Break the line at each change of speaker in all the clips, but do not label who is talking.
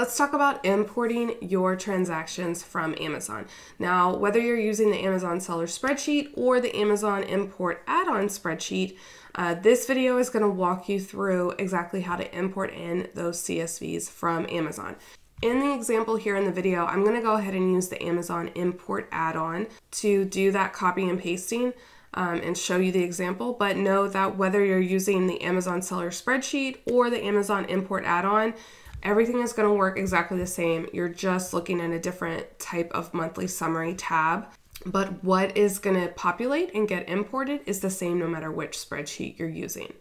Let's talk about importing your transactions from Amazon. Now, whether you're using the Amazon seller spreadsheet or the Amazon import add-on spreadsheet, uh, this video is going to walk you through exactly how to import in those CSVs from Amazon. In the example here in the video, I'm going to go ahead and use the Amazon import add-on to do that copy and pasting um, and show you the example, but know that whether you're using the Amazon seller spreadsheet or the Amazon import add-on, everything is going to work exactly the same. You're just looking at a different type of monthly summary tab. But what is going to populate and get imported is the same no matter which spreadsheet you're using.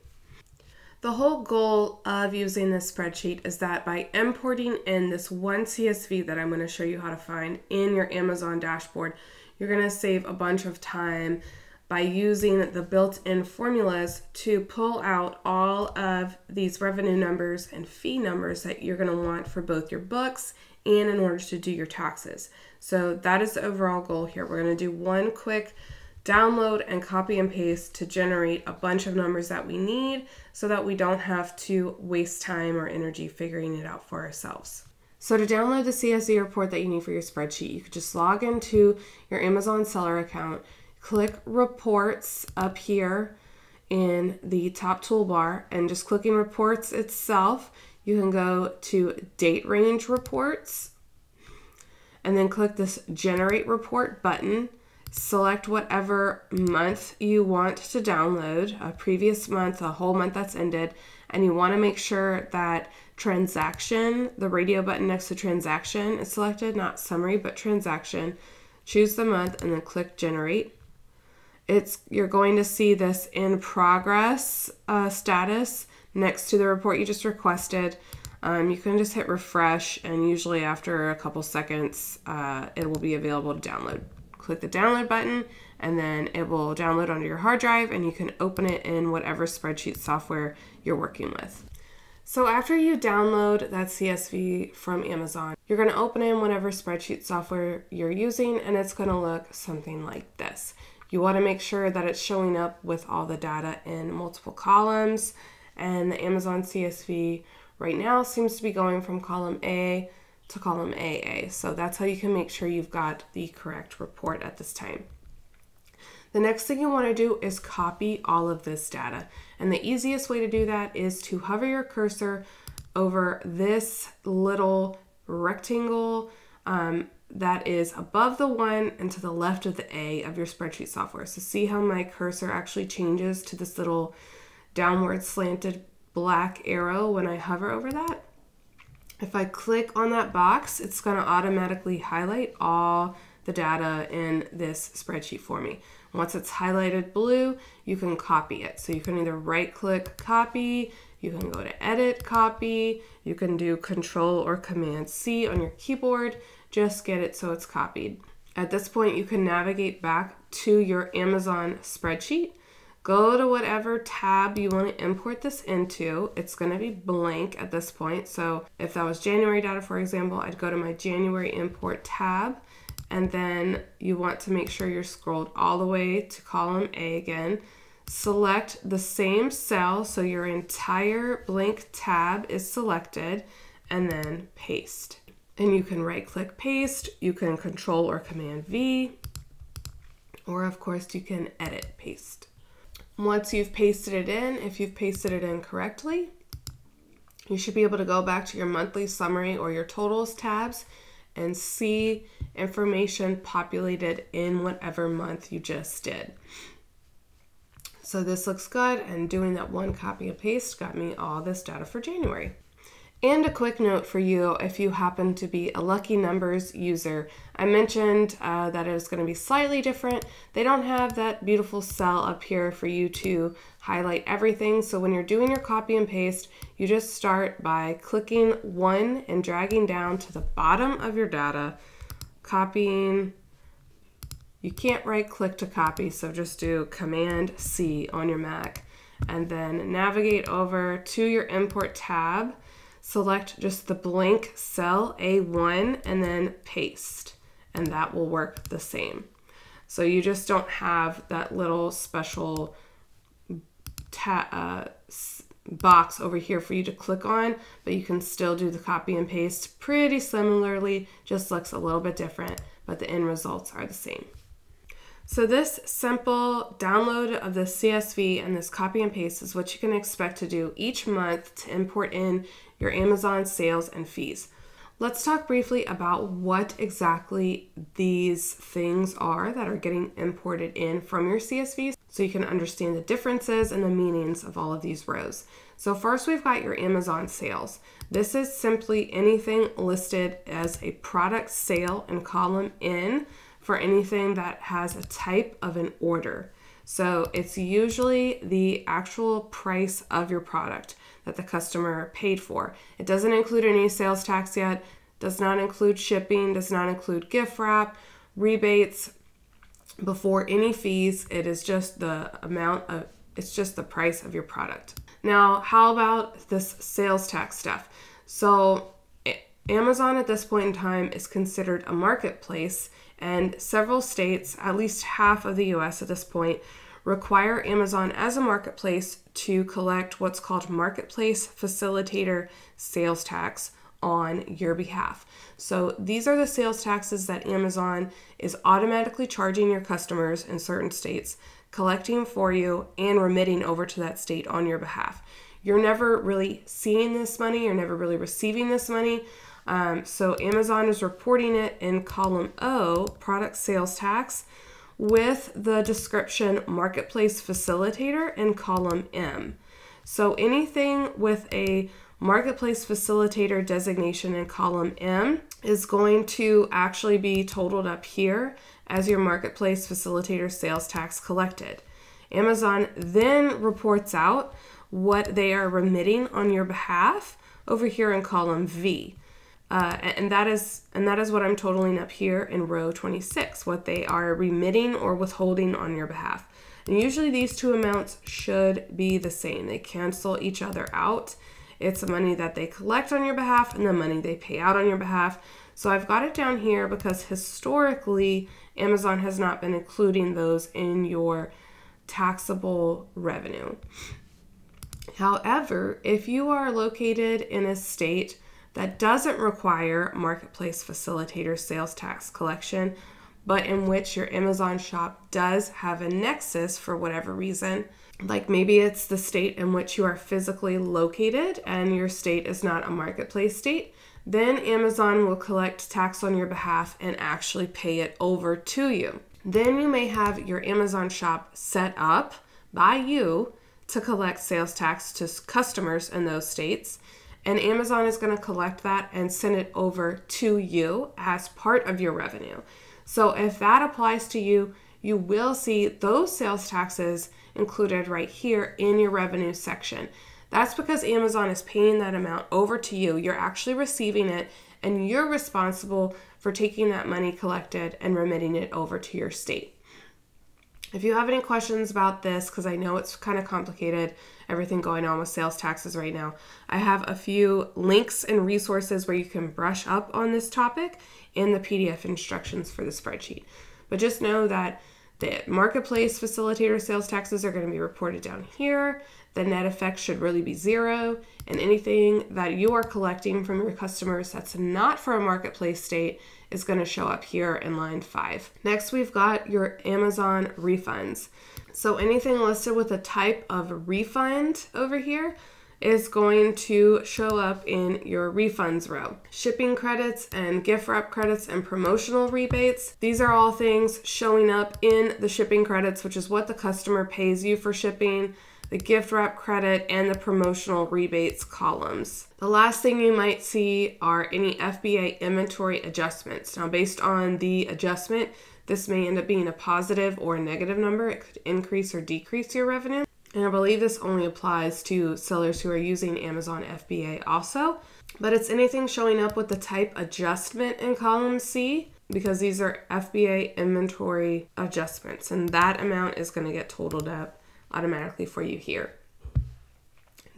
The whole goal of using this spreadsheet is that by importing in this one CSV that I'm going to show you how to find in your Amazon dashboard, you're going to save a bunch of time by using the built-in formulas to pull out all of these revenue numbers and fee numbers that you're going to want for both your books and in order to do your taxes. So that is the overall goal here. We're going to do one quick download and copy and paste to generate a bunch of numbers that we need so that we don't have to waste time or energy figuring it out for ourselves. So to download the CSV report that you need for your spreadsheet, you could just log into your Amazon seller account click reports up here in the top toolbar and just clicking reports itself, you can go to date range reports and then click this generate report button. Select whatever month you want to download, a previous month, a whole month that's ended, and you want to make sure that transaction, the radio button next to transaction is selected, not summary, but transaction. Choose the month and then click generate it's you're going to see this in progress uh, status next to the report you just requested. Um, you can just hit refresh, and usually after a couple seconds, uh, it will be available to download. Click the download button, and then it will download onto your hard drive, and you can open it in whatever spreadsheet software you're working with. So after you download that CSV from Amazon, you're going to open in whatever spreadsheet software you're using, and it's going to look something like this. You want to make sure that it's showing up with all the data in multiple columns. And the Amazon CSV right now seems to be going from column A to column AA. So that's how you can make sure you've got the correct report at this time. The next thing you want to do is copy all of this data. And the easiest way to do that is to hover your cursor over this little rectangle um, that is above the one and to the left of the A of your spreadsheet software. So see how my cursor actually changes to this little downward slanted black arrow when I hover over that? If I click on that box, it's going to automatically highlight all the data in this spreadsheet for me. Once it's highlighted blue, you can copy it. So you can either right click copy, you can go to edit copy, you can do control or command C on your keyboard, just get it so it's copied. At this point, you can navigate back to your Amazon spreadsheet. Go to whatever tab you want to import this into. It's going to be blank at this point. So if that was January data, for example, I'd go to my January import tab. And then you want to make sure you're scrolled all the way to column A again. Select the same cell so your entire blank tab is selected and then paste and you can right click paste, you can control or command V, or of course you can edit paste. Once you've pasted it in, if you've pasted it in correctly, you should be able to go back to your monthly summary or your totals tabs and see information populated in whatever month you just did. So this looks good and doing that one copy and paste got me all this data for January. And a quick note for you if you happen to be a Lucky Numbers user. I mentioned uh, that it was going to be slightly different. They don't have that beautiful cell up here for you to highlight everything. So when you're doing your copy and paste, you just start by clicking one and dragging down to the bottom of your data, copying. You can't right click to copy, so just do Command C on your Mac and then navigate over to your import tab select just the blank cell A1 and then paste and that will work the same. So you just don't have that little special uh, box over here for you to click on, but you can still do the copy and paste pretty similarly, just looks a little bit different, but the end results are the same. So this simple download of the CSV and this copy and paste is what you can expect to do each month to import in your Amazon sales and fees. Let's talk briefly about what exactly these things are that are getting imported in from your CSVs so you can understand the differences and the meanings of all of these rows. So first we've got your Amazon sales. This is simply anything listed as a product sale in column N for anything that has a type of an order. So it's usually the actual price of your product that the customer paid for. It doesn't include any sales tax yet, does not include shipping, does not include gift wrap, rebates, before any fees. It is just the amount of, it's just the price of your product. Now, how about this sales tax stuff? So, Amazon at this point in time is considered a marketplace, and several states, at least half of the US at this point, require Amazon as a marketplace to collect what's called marketplace facilitator sales tax on your behalf. So these are the sales taxes that Amazon is automatically charging your customers in certain states, collecting for you and remitting over to that state on your behalf. You're never really seeing this money, you're never really receiving this money. Um, so Amazon is reporting it in column O, product sales tax, with the description marketplace facilitator in column M. So anything with a marketplace facilitator designation in column M is going to actually be totaled up here as your marketplace facilitator sales tax collected. Amazon then reports out what they are remitting on your behalf over here in column V. Uh, and that is and that is what I'm totaling up here in row 26, what they are remitting or withholding on your behalf. And usually these two amounts should be the same. They cancel each other out. It's the money that they collect on your behalf and the money they pay out on your behalf. So I've got it down here because historically Amazon has not been including those in your taxable revenue. However, if you are located in a state that doesn't require marketplace facilitator sales tax collection, but in which your Amazon shop does have a nexus for whatever reason, like maybe it's the state in which you are physically located and your state is not a marketplace state, then Amazon will collect tax on your behalf and actually pay it over to you. Then you may have your Amazon shop set up by you to collect sales tax to customers in those states. And Amazon is going to collect that and send it over to you as part of your revenue. So if that applies to you, you will see those sales taxes included right here in your revenue section. That's because Amazon is paying that amount over to you. You're actually receiving it, and you're responsible for taking that money collected and remitting it over to your state. If you have any questions about this, because I know it's kind of complicated, everything going on with sales taxes right now, I have a few links and resources where you can brush up on this topic in the PDF instructions for the spreadsheet. But just know that the marketplace facilitator sales taxes are going to be reported down here. The net effect should really be zero, and anything that you are collecting from your customers that's not for a marketplace state is going to show up here in line five. Next, we've got your Amazon refunds. So anything listed with a type of refund over here is going to show up in your refunds row. Shipping credits and gift wrap credits and promotional rebates. These are all things showing up in the shipping credits, which is what the customer pays you for shipping the gift wrap credit, and the promotional rebates columns. The last thing you might see are any FBA inventory adjustments. Now, based on the adjustment, this may end up being a positive or a negative number. It could increase or decrease your revenue. And I believe this only applies to sellers who are using Amazon FBA also. But it's anything showing up with the type adjustment in column C because these are FBA inventory adjustments and that amount is going to get totaled up automatically for you here.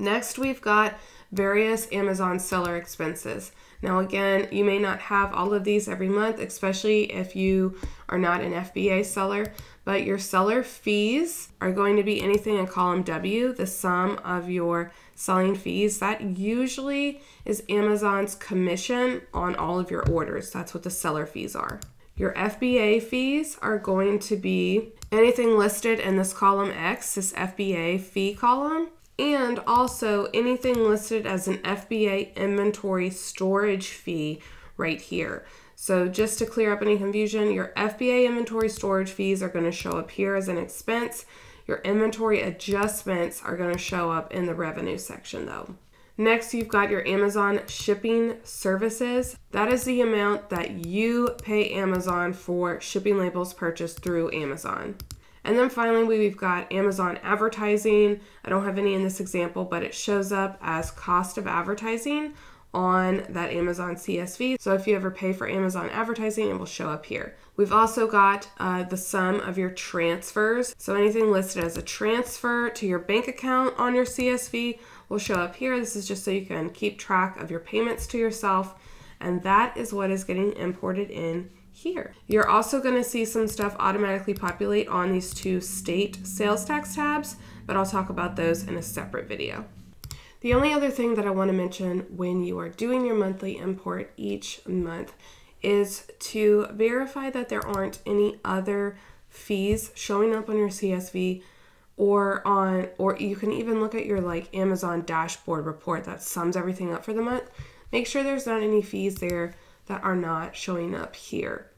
Next, we've got various Amazon seller expenses. Now, again, you may not have all of these every month, especially if you are not an FBA seller, but your seller fees are going to be anything in column W, the sum of your selling fees. That usually is Amazon's commission on all of your orders. That's what the seller fees are. Your FBA fees are going to be anything listed in this column X, this FBA fee column, and also anything listed as an FBA inventory storage fee right here. So just to clear up any confusion, your FBA inventory storage fees are going to show up here as an expense. Your inventory adjustments are going to show up in the revenue section though. Next, you've got your Amazon shipping services. That is the amount that you pay Amazon for shipping labels purchased through Amazon. And then finally, we've got Amazon advertising. I don't have any in this example, but it shows up as cost of advertising on that Amazon CSV. So if you ever pay for Amazon advertising, it will show up here. We've also got uh, the sum of your transfers. So anything listed as a transfer to your bank account on your CSV will show up here. This is just so you can keep track of your payments to yourself. And that is what is getting imported in here. You're also going to see some stuff automatically populate on these two state sales tax tabs, but I'll talk about those in a separate video. The only other thing that I want to mention when you are doing your monthly import each month is to verify that there aren't any other fees showing up on your CSV or on or you can even look at your like Amazon dashboard report that sums everything up for the month. Make sure there's not any fees there that are not showing up here.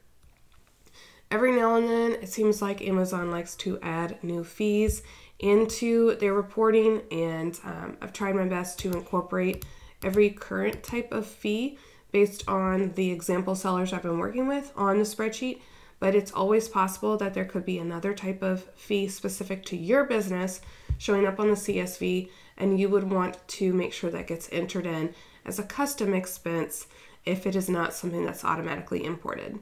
Every now and then, it seems like Amazon likes to add new fees into their reporting, and um, I've tried my best to incorporate every current type of fee based on the example sellers I've been working with on the spreadsheet. But it's always possible that there could be another type of fee specific to your business showing up on the CSV, and you would want to make sure that gets entered in as a custom expense if it is not something that's automatically imported.